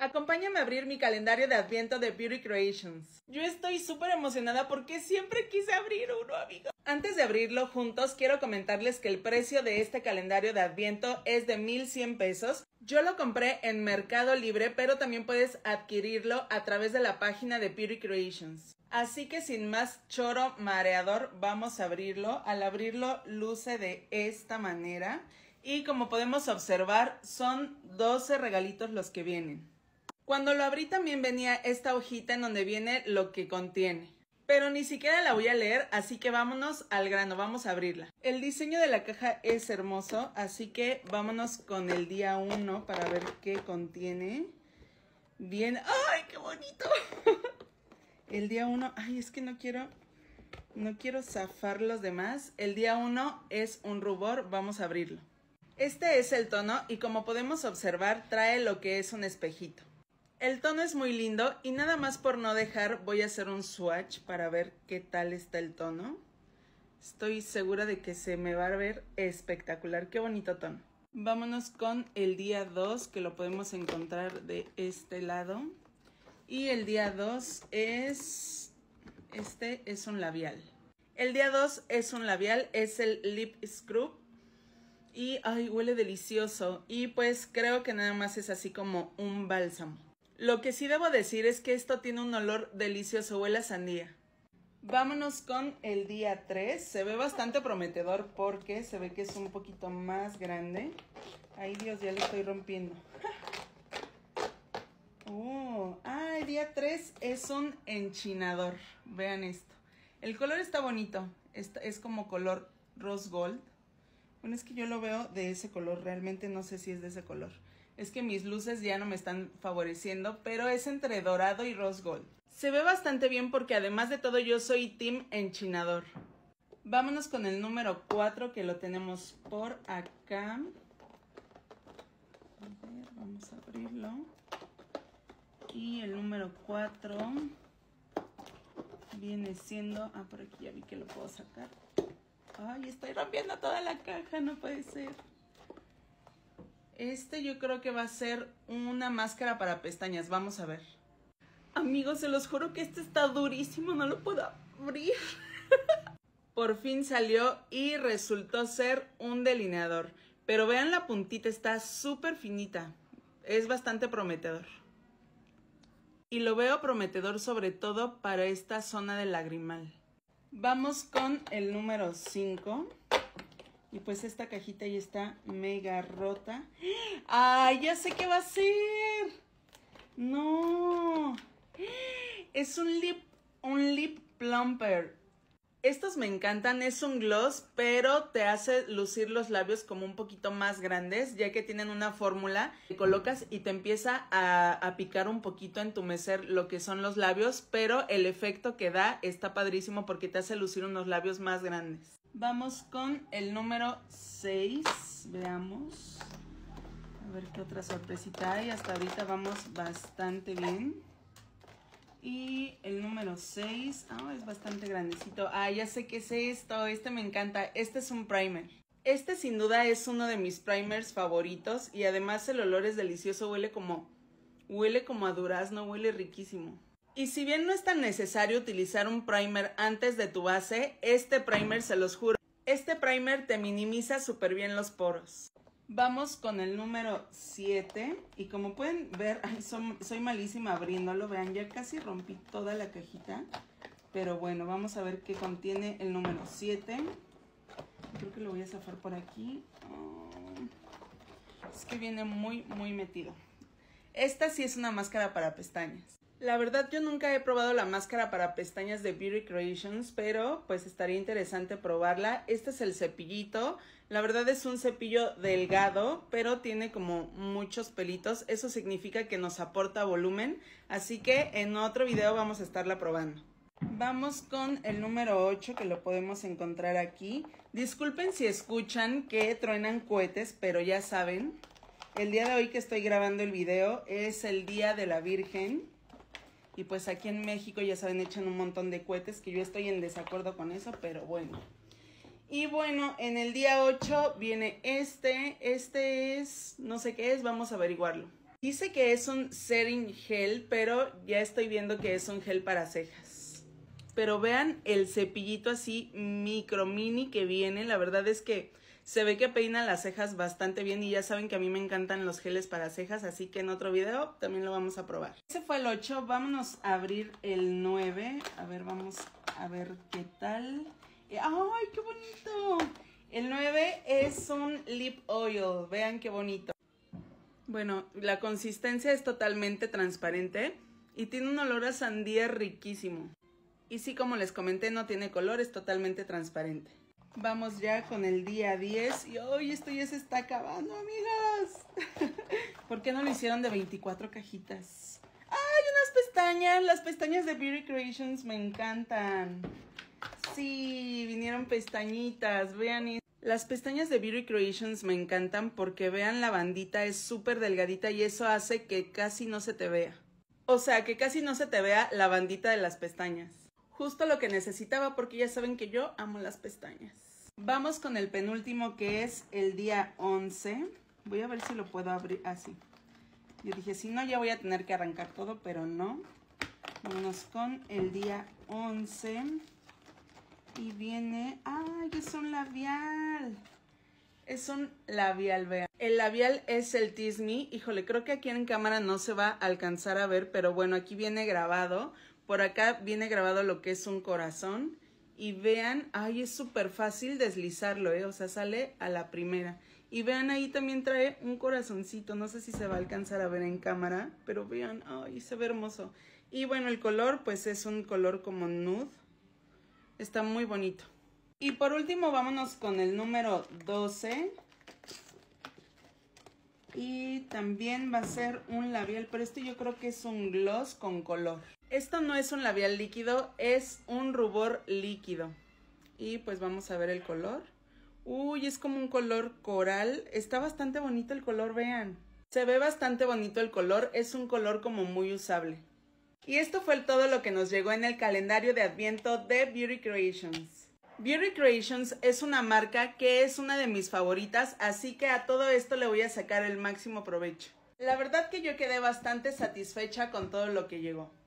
Acompáñame a abrir mi calendario de adviento de Beauty Creations. Yo estoy súper emocionada porque siempre quise abrir uno, amiga. Antes de abrirlo juntos, quiero comentarles que el precio de este calendario de adviento es de 1100 pesos. Yo lo compré en Mercado Libre, pero también puedes adquirirlo a través de la página de Beauty Creations. Así que sin más choro mareador, vamos a abrirlo. Al abrirlo luce de esta manera. Y como podemos observar, son 12 regalitos los que vienen. Cuando lo abrí también venía esta hojita en donde viene lo que contiene. Pero ni siquiera la voy a leer, así que vámonos al grano, vamos a abrirla. El diseño de la caja es hermoso, así que vámonos con el día 1 para ver qué contiene. Bien, ¡ay, qué bonito! el día 1, ay, es que no quiero, no quiero zafar los demás. El día 1 es un rubor, vamos a abrirlo. Este es el tono y como podemos observar trae lo que es un espejito. El tono es muy lindo y nada más por no dejar voy a hacer un swatch para ver qué tal está el tono. Estoy segura de que se me va a ver espectacular. Qué bonito tono. Vámonos con el día 2 que lo podemos encontrar de este lado. Y el día 2 es... Este es un labial. El día 2 es un labial, es el Lip Scrub. Y, ay, huele delicioso. Y pues creo que nada más es así como un bálsamo. Lo que sí debo decir es que esto tiene un olor delicioso, huele a sandía. Vámonos con el día 3. Se ve bastante prometedor porque se ve que es un poquito más grande. Ay Dios, ya lo estoy rompiendo. Oh, ah, el día 3 es un enchinador. Vean esto. El color está bonito. es como color rose gold. Bueno, es que yo lo veo de ese color. Realmente no sé si es de ese color es que mis luces ya no me están favoreciendo, pero es entre dorado y rose gold. Se ve bastante bien porque además de todo yo soy team enchinador. Vámonos con el número 4 que lo tenemos por acá. A ver, vamos a abrirlo. Y el número 4 viene siendo... Ah, por aquí ya vi que lo puedo sacar. Ay, estoy rompiendo toda la caja, no puede ser. Este yo creo que va a ser una máscara para pestañas. Vamos a ver. Amigos, se los juro que este está durísimo. No lo puedo abrir. Por fin salió y resultó ser un delineador. Pero vean la puntita, está súper finita. Es bastante prometedor. Y lo veo prometedor sobre todo para esta zona del lagrimal. Vamos con el número 5. Y pues esta cajita ya está mega rota. ¡Ay, ya sé qué va a ser! ¡No! Es un lip, un lip plumper. Estos me encantan, es un gloss, pero te hace lucir los labios como un poquito más grandes, ya que tienen una fórmula que colocas y te empieza a, picar un poquito, a entumecer lo que son los labios, pero el efecto que da está padrísimo porque te hace lucir unos labios más grandes. Vamos con el número 6. Veamos. A ver qué otra sorpresita hay. Hasta ahorita vamos bastante bien. Y el número 6. Ah, es bastante grandecito. Ah, ya sé qué es esto. Este me encanta. Este es un primer. Este sin duda es uno de mis primers favoritos. Y además el olor es delicioso. Huele como... Huele como a durazno. Huele riquísimo. Y si bien no es tan necesario utilizar un primer antes de tu base, este primer se los juro. Este primer te minimiza súper bien los poros. Vamos con el número 7 y como pueden ver, soy, malísima abriéndolo, vean, ya casi rompí toda la cajita. Pero bueno, vamos a ver qué contiene el número 7. Creo que lo voy a zafar por aquí. Oh, es que viene muy, muy metido. Esta sí es una máscara para pestañas. La verdad yo nunca he probado la máscara para pestañas de Beauty Creations, pero pues estaría interesante probarla. Este es el cepillito. La verdad es un cepillo delgado, pero tiene como muchos pelitos. Eso significa que nos aporta volumen, así que en otro video vamos a estarla probando. Vamos con el número 8 que lo podemos encontrar aquí. Disculpen si escuchan que truenan cohetes, pero ya saben, el día de hoy que estoy grabando el video es el Día de la Virgen y pues aquí en México ya saben, echan un montón de cohetes, que yo estoy en desacuerdo con eso, pero bueno. Y bueno, en el día 8 viene este, este es, no sé qué es, vamos a averiguarlo. Dice que es un setting gel, pero ya estoy viendo que es un gel para cejas. Pero vean el cepillito así micro mini que viene. La verdad es que se ve que peina las cejas bastante bien y ya saben que a mí me encantan los geles para cejas, así que en otro video también lo vamos a probar. Ese fue el 8, vámonos a abrir el 9. A ver, vamos a ver qué tal. ¡Ay, qué bonito! El 9 es un lip oil, vean qué bonito. Bueno, la consistencia es totalmente transparente y tiene un olor a sandía riquísimo. Y sí, como les comenté, no tiene color, es totalmente transparente. Vamos ya con el día 10 y hoy esto ya se está acabando, amigas. ¿Por qué no lo hicieron de 24 cajitas? ¡Ay, unas pestañas! Las pestañas de Beauty Creations me encantan. Sí, vinieron pestañitas, vean. Las pestañas de Beauty Creations me encantan porque vean la bandita, es súper delgadita y eso hace que casi no se te vea. O sea, que casi no se te vea la bandita de las pestañas. Justo lo que necesitaba porque ya saben que yo amo las pestañas. Vamos con el penúltimo que es el día 11. Voy a ver si lo puedo abrir así. Yo dije, si no, ya voy a tener que arrancar todo, pero no. Vámonos con el día 11. Y viene... ¡Ay, es un labial! Es un labial, vean. El labial es el Tismi. Híjole, creo que aquí en cámara no se va a alcanzar a ver, pero bueno, aquí viene grabado. Por acá viene grabado lo que es un corazón y vean, ay, es súper fácil deslizarlo, ¿eh? O sea, sale a la primera. Y vean, ahí también trae un corazoncito, no sé si se va a alcanzar a ver en cámara, pero vean, ay, se ve hermoso. Y bueno, el color, pues es un color como nude. Está muy bonito. Y por último, vámonos con el número 12. Y también va a ser un labial, pero este yo creo que es un gloss con color. Esto no es un labial líquido, es un rubor líquido. Y pues vamos a ver el color. Uy, es como un color coral. Está bastante bonito el color, vean. Se ve bastante bonito el color, es un color como muy usable. Y esto fue todo lo que nos llegó en el calendario de Adviento de Beauty Creations. Beauty Creations es una marca que es una de mis favoritas, así que a todo esto le voy a sacar el máximo provecho. La verdad que yo quedé bastante satisfecha con todo lo que llegó.